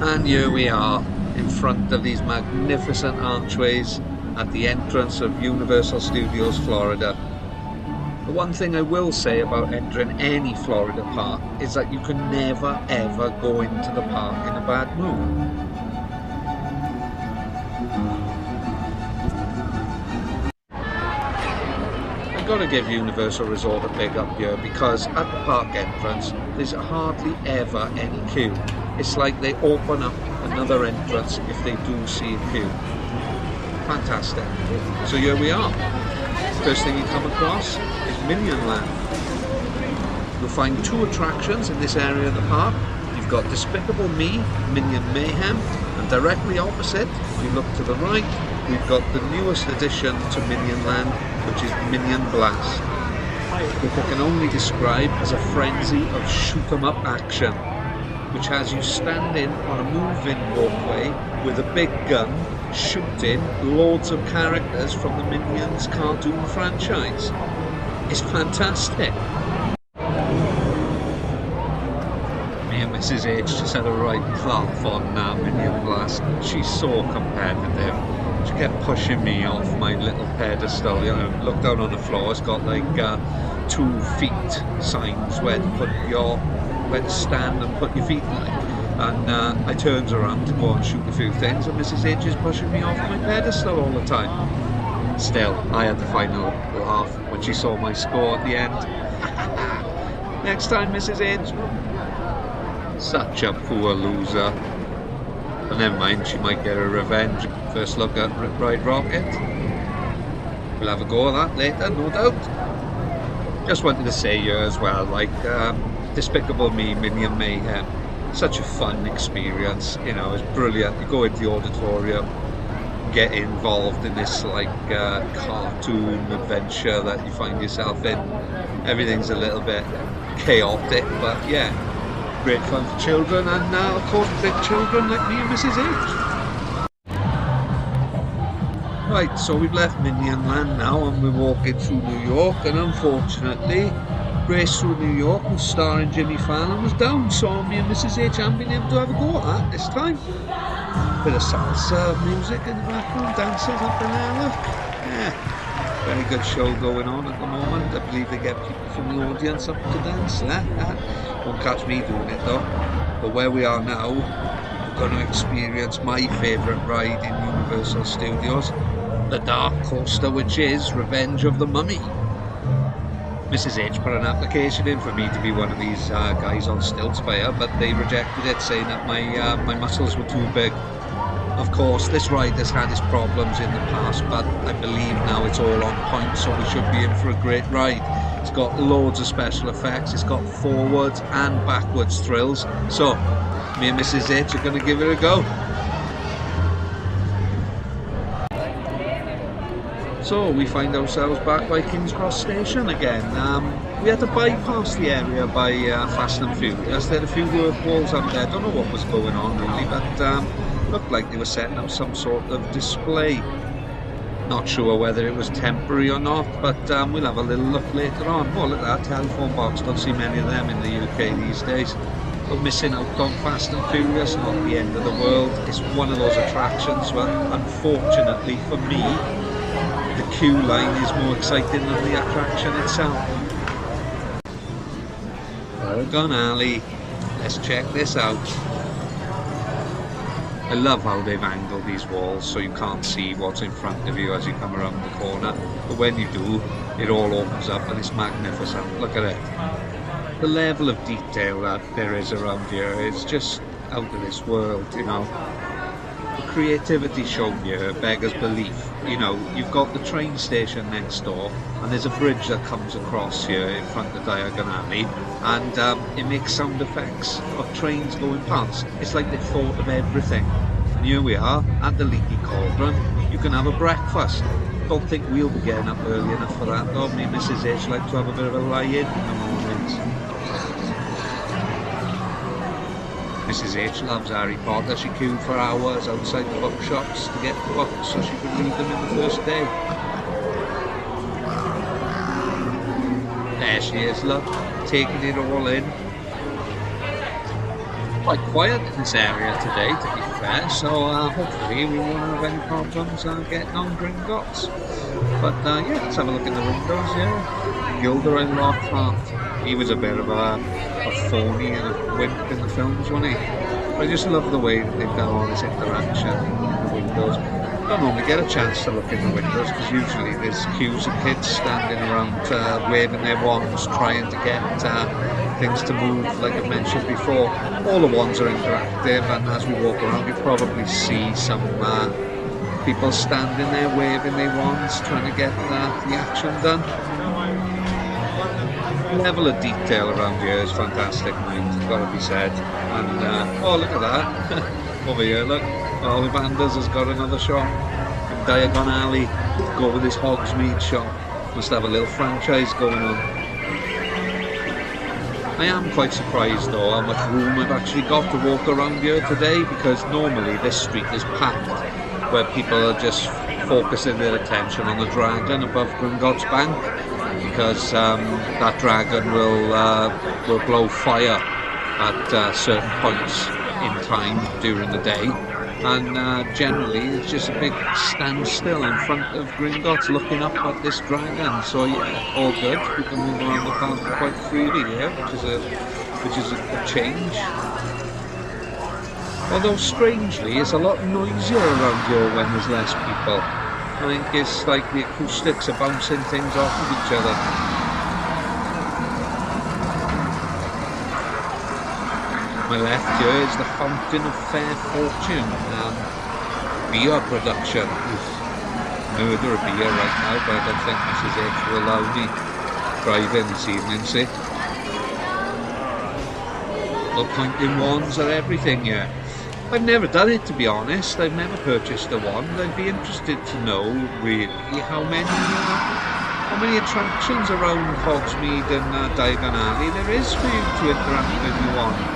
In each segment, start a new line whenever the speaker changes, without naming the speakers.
And here we are in front of these magnificent archways at the entrance of Universal Studios Florida. The one thing I will say about entering any Florida park is that you can never ever go into the park in a bad mood. Got to give Universal Resort a big up here because at the park entrance there's hardly ever any queue. It's like they open up another entrance if they do see a queue. Fantastic. So here we are. First thing you come across is Minion Land. You'll find two attractions in this area of the park. You've got Despicable Me, Minion Mayhem, and directly opposite, if you look to the right, we've got the newest addition to Minion Land, which is Minion Blast, which I can only describe as a frenzy of shoot 'em up action, which has you standing on a moving walkway with a big gun shooting loads of characters from the Minions cartoon franchise. It's fantastic. Me and Mrs. H just had a right laugh on uh, Minion Blast. She's so competitive. She kept pushing me off my little pedestal. You know, look down on the floor. It's got like uh, two feet signs where to put your, where to stand and put your feet like. And uh, I turns around to go and shoot a few things, and Mrs. H is pushing me off my pedestal all the time. Still, I had the final laugh when she saw my score at the end. Next time, Mrs. H. Such a poor loser. But never mind, she might get her revenge. First look at Rip Ride Rockit. We'll have a go at that later, no doubt. Just wanted to say here as well, like um, Despicable Me, Minion Mayhem. Such a fun experience, you know, it's brilliant. You go into the auditorium, get involved in this like uh, cartoon adventure that you find yourself in. Everything's a little bit chaotic, but yeah, great fun for children and uh, of course big children like me and Mrs. H. Right, so we've left Minion Land now and we're walking through New York and unfortunately Race Through New York was starring Jimmy Fallon was down so me and Mrs. H haven't been able to have a go at that this time. Bit of salsa music in the background, dancers up in there, look. Yeah, very good show going on at the moment. I believe they get people from the audience up to dance. Eh? Won't catch me doing it though. But where we are now, we're going to experience my favourite ride in Universal Studios, the Dark Coaster, which is Revenge of the Mummy. Mrs. H put an application in for me to be one of these uh, guys on stilts by her, but they rejected it, saying that my uh, my muscles were too big. Of course, this ride has had its problems in the past, but I believe now it's all on point, so we should be in for a great ride. It's got loads of special effects, it's got forwards and backwards thrills, so me and Mrs. H are going to give it a go. So we find ourselves back by King's Cross Station again. Um, we had to bypass the area by uh, Fast and Furious. There had a few walls up there. I Don't know what was going on really, but um, looked like they were setting up some sort of display. Not sure whether it was temporary or not, but um, we'll have a little look later on. Well, look at that telephone box. Don't see many of them in the UK these days. But missing out on Fast and Furious, not the end of the world. It's one of those attractions where, unfortunately for me, queue line is more exciting than the attraction itself. Diagon Alley, let's check this out. I love how they've angled these walls so you can't see what's in front of you as you come around the corner. But when you do, it all opens up and it's magnificent. Look at it. The level of detail that there is around here is just out of this world, you know. The creativity shown here beggars belief. You know, you've got the train station next door and there's a bridge that comes across here in front of Diagon Alley and um, it makes sound effects of trains going past. It's like they've thought of everything. And here we are at the Leaky Cauldron. You can have a breakfast. Don't think we'll be getting up early enough for that though. Me and Mrs H like to have a bit of a lie-in in the mornings. Mrs H loves Harry Potter. She queued for hours outside the bookshops to get the books so she could read them in the first day. There she is, look, taking it all in. quite quiet in this area today, to be fair. So uh, hopefully we won't have any problems uh, getting on Gringotts. But uh, yeah, let's have a look in the windows here. Gilderoy Lockhart. He was a bit of a, a phony and a wimp in the films, wasn't he? But I just love the way that they've done all this interaction in the windows. I don't normally get a chance to look in the windows because usually there's queues of kids standing around uh, waving their wands trying to get uh, things to move like I've mentioned before. All the wands are interactive and as we walk around you probably see some uh, people standing there waving their wands trying to get uh, the action done. Level of detail around here is fantastic, mate, gotta be said. And uh, oh look at that. Over here, look. Ollivanders has got another shop. In Diagon Alley, go with this Hogsmeade shop. Must have a little franchise going on. I am quite surprised though how much room I've actually got to walk around here today because normally this street is packed where people are just focusing their attention on the dragon above Gringotts Bank because um, that dragon will uh, will blow fire at uh, certain points in time during the day and uh, generally it's just a big standstill in front of Gringotts looking up at this dragon. So yeah, all good. We can move around the park quite freely here, which is a which is a, a change. Although strangely, it's a lot noisier around here when there's less people. I think it's like the acoustics are bouncing things off of each other. my left here is the Fountain of Fair Fortune um, beer production. Murder of beer right now, but I don't think Mrs H will allow me drive in this evening, see. The pointing wands are everything here. I've never done it to be honest. I've never purchased a wand. I'd be interested to know really how many uh, how many attractions around Hogsmeade and uh, Diagon Alley there is for you to interact with your wand.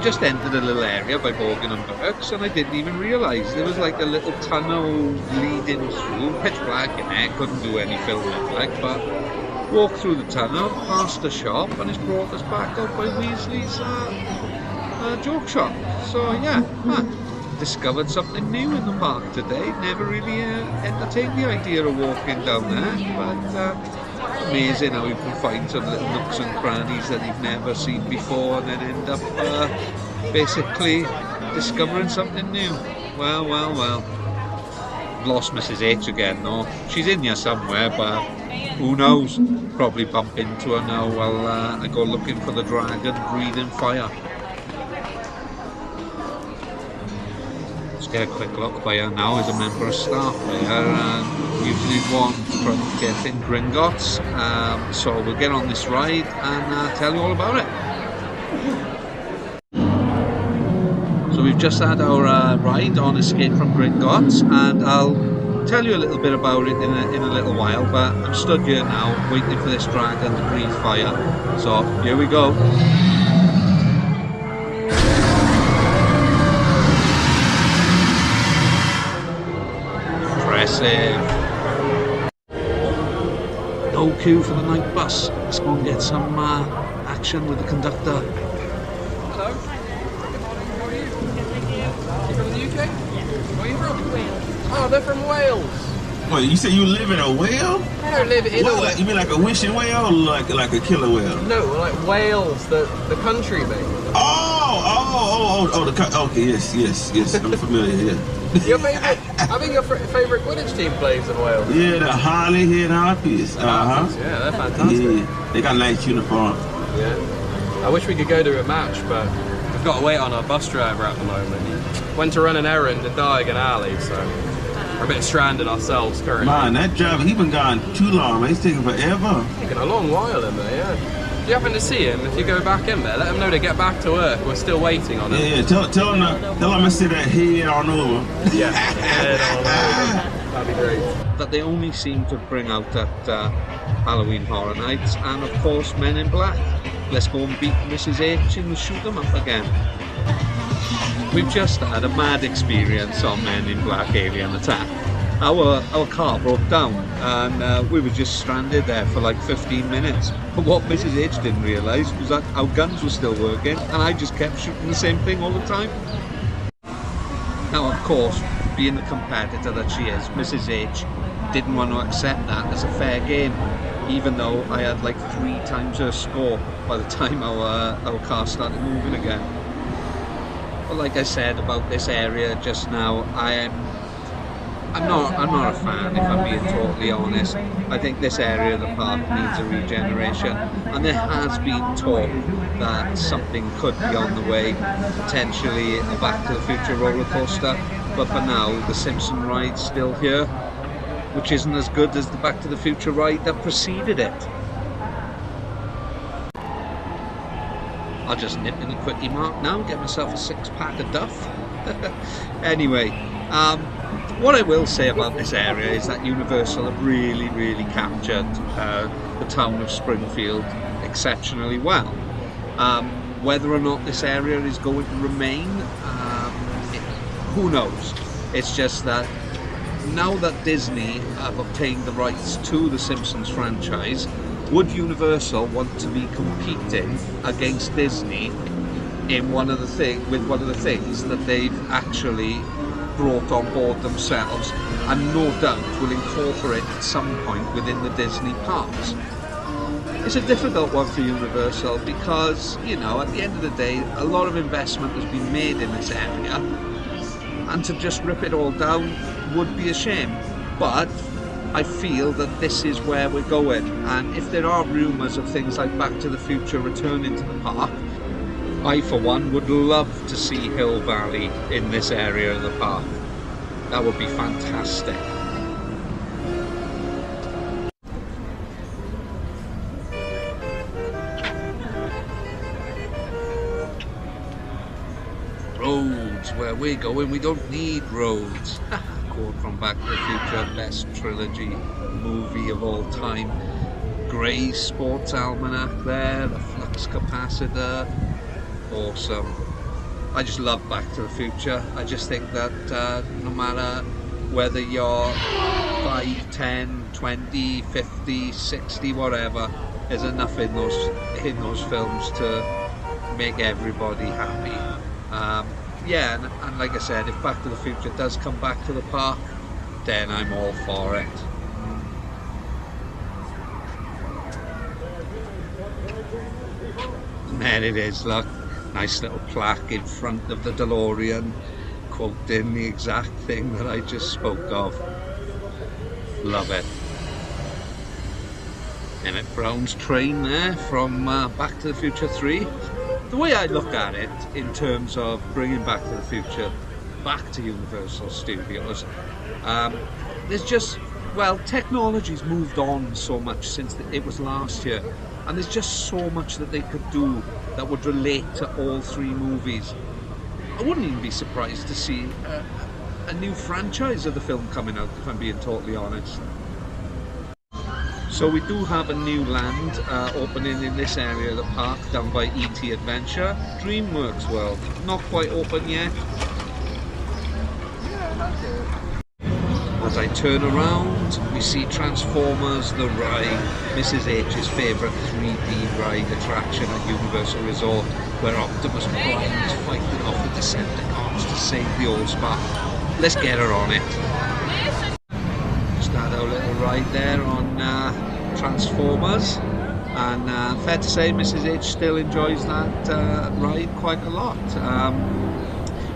just entered a little area by Borgin and Burkes and I didn't even realise there was like a little tunnel leading through, pitch black and there, couldn't do any filming like, but walked through the tunnel, past the shop and it's brought us back up by Weasley's uh, uh, joke shop. So yeah, huh, discovered something new in the park today. Never really uh, entertained the idea of walking down there, but uh, amazing how you can find some little nooks and crannies that you've never seen before and then end up uh, basically discovering something new. Well, well, well. Lost Mrs. H again, though. She's in here somewhere, but who knows? Probably bump into her now while uh, I go looking for the dragon breathing fire. Let's get a quick look by her now as a member of staff there and usually one from getting Gringotts um, so we'll get on this ride and uh, tell you all about it so we've just had our uh, ride on Escape from Gringotts and I'll tell you a little bit about it in a, in a little while but I'm stood here now waiting for this dragon to breathe fire so here we go impressive. No queue for the night bus. Let's go and get some uh, action with the conductor.
Hello. Good morning. How are you? You You from the UK? Where are you from? Oh, they're from Wales.
Wait, you say you live in a whale?
I don't live in a
like, You mean like a wishing whale or like, like a killer whale?
No, like Wales, the, the country, mate.
Oh, oh, oh, oh, oh, the okay, yes, yes, yes, I'm familiar, yeah.
Your favorite, I think your favorite Quidditch team plays in Wales.
Yeah, the Holyhead Harpies.
Uh huh. Yeah, they're fantastic.
Yeah, they got nice uniform.
Yeah. I wish we could go to a match, but we've got to wait on our bus driver at the moment. He Went to run an errand in Diagon Alley, so we're a bit stranded ourselves currently.
Man, that driver—he's been gone too long. man. He's taking forever.
Taking a long while in there, yeah If you happen to see him, if you go back in there, let him know to get back to work. We're still waiting on him.
Yeah, yeah. Tell, tell him to, tell him to sit that head on over.
Yeah, head on over. That'd be great.
That they only seem to bring out at uh, Halloween Horror Nights, and of course Men in Black. Let's go and beat Mrs H and shoot them up again. We've just had a mad experience on Men in Black Alien Attack. our our car broke down and uh, we were just stranded there for like 15 minutes. But what Mrs H didn't realise was that our guns were still working and I just kept shooting the same thing all the time. Now, of course, being the competitor that she is, Mrs H didn't want to accept that as a fair game, even though I had like three times her score by the time our, our car started moving again. Like I said about this area just now, I am I'm not I'm not a fan if I'm being totally honest. I think this area of the park needs a regeneration and there has been talk that something could be on the way, potentially a Back to the Future roller coaster. But for now the Simpson ride's still here, which isn't as good as the Back to the Future ride that preceded it. I'll just nip in a Kwik-E-Mart now, get myself a six pack of Duff. anyway, um, what I will say about this area is that Universal have really, really captured uh, the town of Springfield exceptionally well. Um, whether or not this area is going to remain, um, it, who knows? It's just that now that Disney have obtained the rights to the Simpsons franchise, would Universal want to be competing against Disney in one of the thing with one of the things that they've actually brought on board themselves and no doubt will incorporate at some point within the Disney parks. It's a difficult one for Universal because, you know, at the end of the day, a lot of investment has been made in this area and to just rip it all down would be a shame. But I feel that this is where we're going and if there are rumours of things like Back to the Future returning to the park, I for one would love to see Hill Valley in this area of the park. That would be fantastic. Roads, where we're going, we don't need roads. From Back to the Future, best trilogy movie of all time. Grays Sports Almanac there, the flux capacitor, awesome. I just love Back to the Future. I just think that uh, no matter whether you're 5, 10, 20, 50, 60, whatever, there's enough in those in those films to make everybody happy. Um, yeah, and, and like I said, if Back to the Future does come back to the park, then I'm all for it. And there it is, look. Nice little plaque in front of the DeLorean quoting the exact thing that I just spoke of. Love it. Emmett Brown's train there from uh, Back to the Future 3. The way I look at it in terms of bringing Back to the Future back to Universal Studios, um, there's just, well, technology's moved on so much since it was last year and there's just so much that they could do that would relate to all three movies. I wouldn't even be surprised to see a, a new franchise of the film coming out, if I'm being totally honest. So we do have a new land uh, opening in this area of the park down by ET Adventure, DreamWorks World. Not quite open yet. As I turn around, we see Transformers The Ride, Mrs H's favourite 3D ride attraction at Universal Resort, where Optimus Prime is fighting off the Decepticons to save the Allspark. Let's get her on it. Just had our little ride there on Transformers, and uh, fair to say Mrs H still enjoys that uh, ride quite a lot. Um,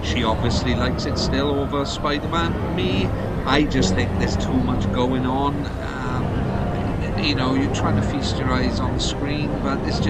she obviously likes it still over Spider-Man. Me, I just think there's too much going on. Um, you know, you're trying to feast your eyes on the screen, but it's just